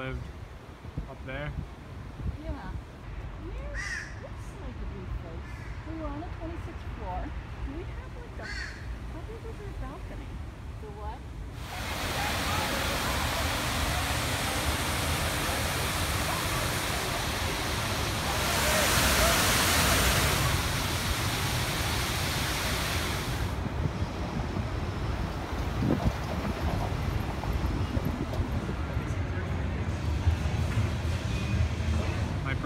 lived up there? Yeah. Here, looks like a new place. We were on the 26th floor. We have like a,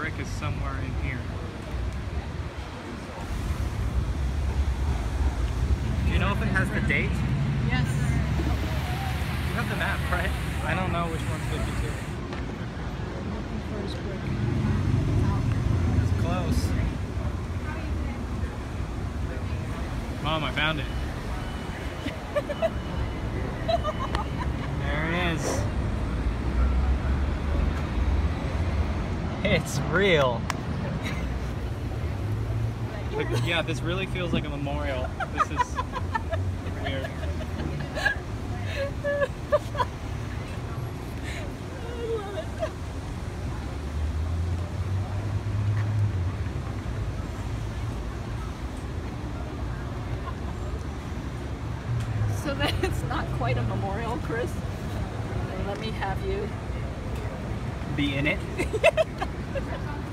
brick is somewhere in here. Do you know if it has the date? Yes. You have the map, right? I don't know which one's 52. Looking for his brick. It's close. Mom, I found it. there it is. It's real. Like, yeah, this really feels like a memorial. This is weird. I love it. So that it's not quite a memorial, Chris. Let me have you. Be in it.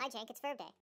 Hi, Jank. It's Verb Day.